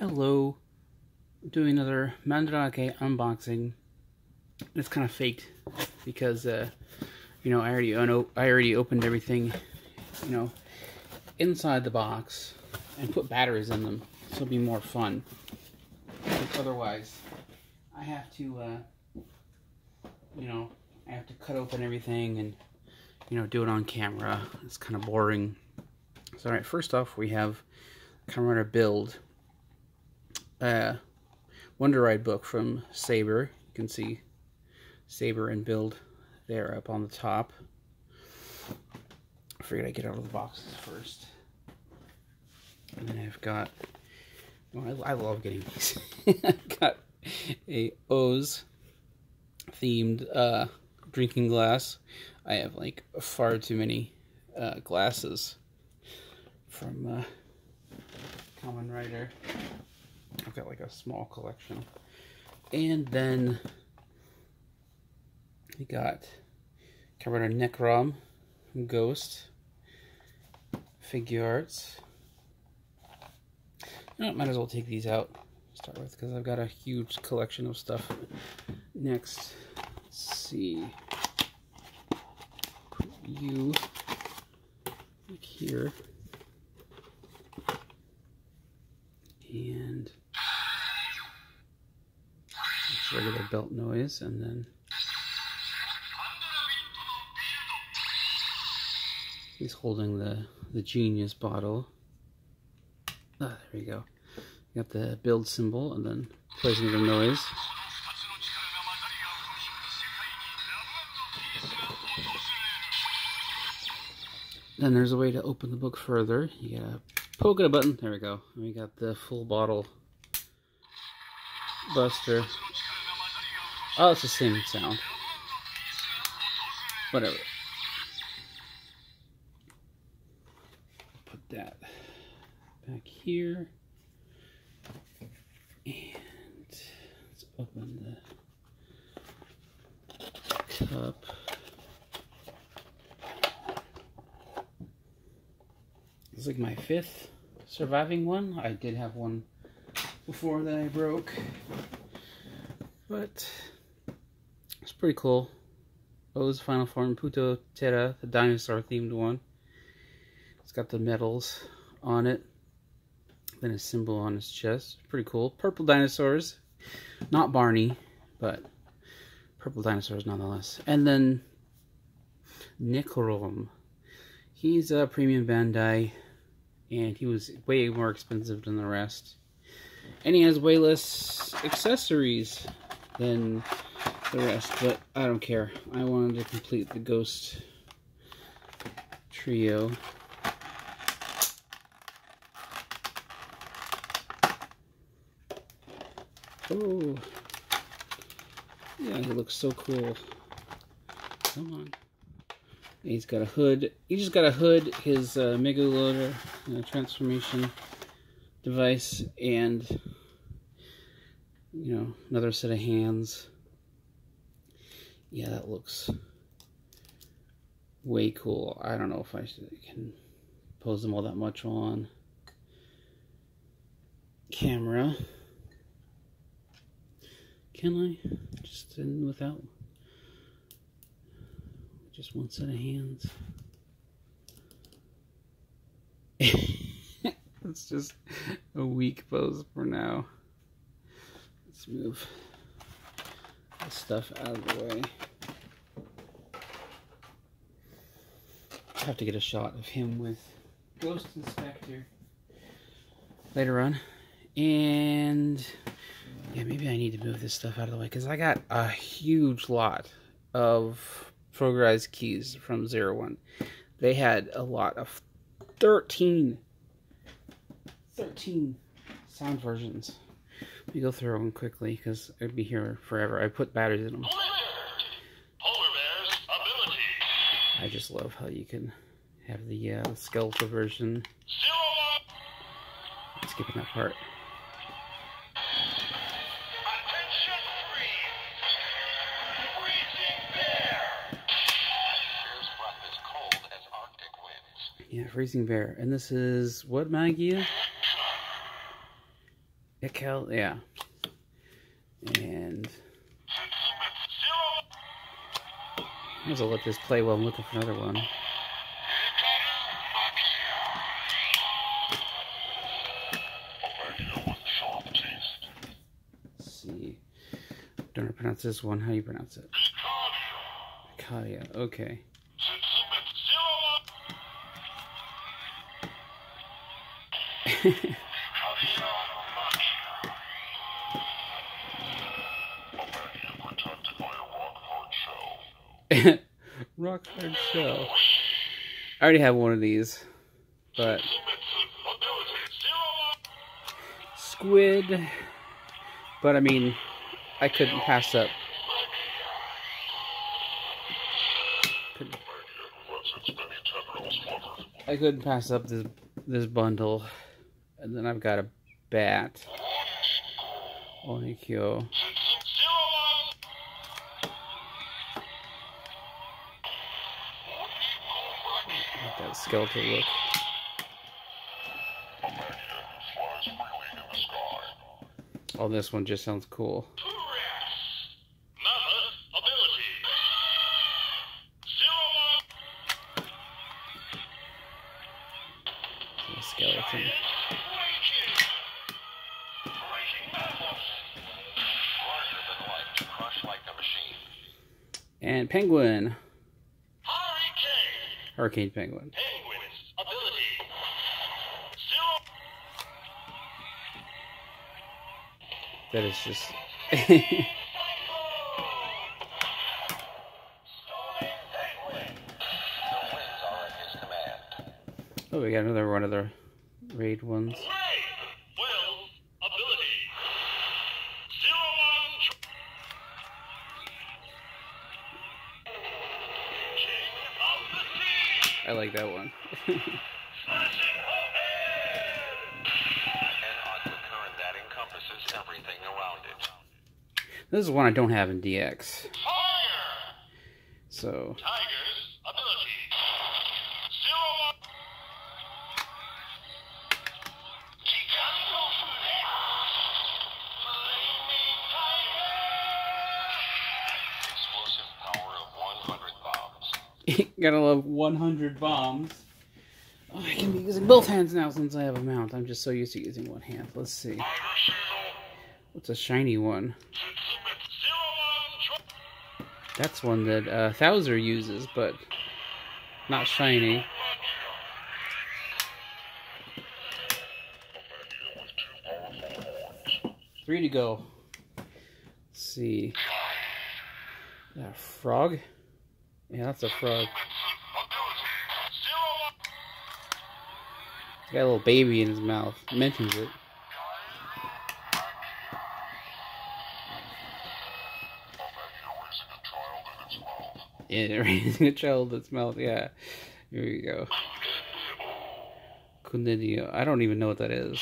Hello. Doing another Mandarake unboxing. It's kind of faked because, uh, you know, I already I already opened everything, you know, inside the box and put batteries in them, so it'll be more fun. otherwise, I have to, uh, you know, I have to cut open everything and, you know, do it on camera. It's kind of boring. So, all right, first off, we have Rider Build uh, Wonder Ride book from Saber. You can see Saber and Build there up on the top. I figured I'd get out of the boxes first. And then I've got, well, I, I love getting these. I've got a OOO themed uh, drinking glass. I have like far too many uh, glasses from uh, Kamen Rider. I've got like a small collection. And then we got our Necrom Ghost Figuarts. You know, might as well take these out start with because I've got a huge collection of stuff. Next, let's see. Put you like here. And regular belt noise and then he's holding the the genius bottle. Ah, there we go. Got the build symbol and then placing the noise. Then there's a way to open the book further. You gotta poke at a button. There we go. And we got the full bottle. Buster Oh, it's the same sound. Whatever. Put that back here. And let's open the cup. It's like my fifth surviving one. I did have one before that I broke. But pretty cool. OOO Final Form Puto Terra, the dinosaur themed one. It's got the medals on it. Then a symbol on his chest. Pretty cool. Purple dinosaurs. Not Barney, but purple dinosaurs nonetheless. And then Necrom. He's a premium Bandai, and he was way more expensive than the rest. And he has way less accessories than the rest, but I don't care. I wanted to complete the Ghost trio. Oh, yeah, he looks so cool. Come on. He's got a hood. He just got a hood, his uh, Mega Ulorder uh, transformation device, and you know, another set of hands yeah, that looks way cool. I don't know if I can pose them all that much on camera. Can I? Just in without just one set of hands. it's just a weak pose for now. Let's move this stuff out of the way. I have to get a shot of him with Ghost Inspector later on. And yeah, maybe I need to move this stuff out of the way because I got a huge lot of Progrise keys from Zero One. They had a lot of 13, 13 sound versions. Let me go through them quickly because I'd be here forever. I put batteries in them. I just love how you can have the uh, skeletal version. I'm skipping that part. Yeah, Freezing Bear. And this is what, Magia? Ikel, yeah. And I might as well let this play while I'm looking for another one. See. Don't I pronounce this one? How do you pronounce it? Kadia. Okay. Rock hard shell. I already have one of these, but squid. But I mean, I couldn't pass up. I couldn't pass up this this bundle, and then I've got a bat. Onikyo. That skeletal look. Oh, this one just sounds cool. skeleton. And penguin. Hurricane Penguin. Penguin's ability. Zero. That is just. oh, we got another one of the raid ones. I like that one. this is one I don't have in DX. So. Gotta love 100 bombs. Oh, I can be using both hands now since I have a mount. I'm just so used to using one hand. Let's see. What's a shiny one? That's one that uh, Thouser uses, but not shiny. Three to go. Let's see. That frog? Yeah, that's a frog. He's got a little baby in his mouth. Mentions it. Yeah, raising a child in its mouth. Yeah. Here we go. Kundidio. I don't even know what that is.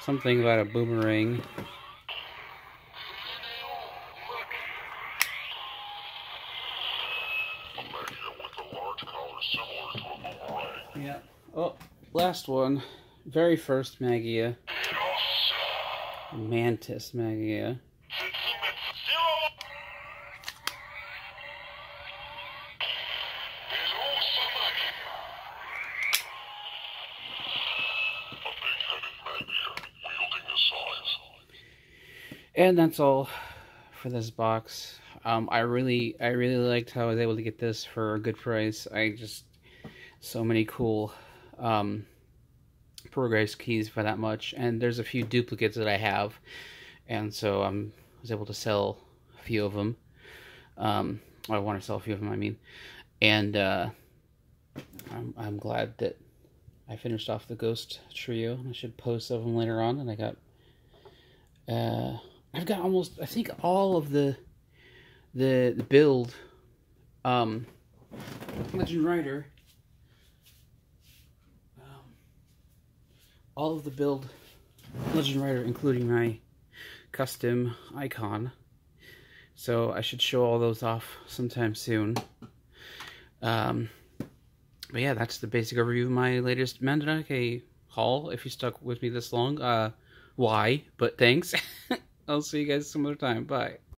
Something about a boomerang. Yeah. Oh, last one. Very first Magia. Mantis Magia. And that's all for this box. Um, I really, I really liked how I was able to get this for a good price. I just, so many cool um, Progrise keys for that much. And there's a few duplicates that I have. And so I um, was able to sell a few of them. Um, I want to sell a few of them, I mean. And uh, I'm, I'm glad that I finished off the Ghost Trio. I should post of them later on. And I got... Uh, I've got almost, I think, all of the the, the build um, Legend Rider. All of the build Legend Rider, including my custom icon. So I should show all those off sometime soon. Um, but yeah, that's the basic overview of my latest Mandarake haul if you stuck with me this long. Uh, why? But thanks. I'll see you guys some other time. Bye.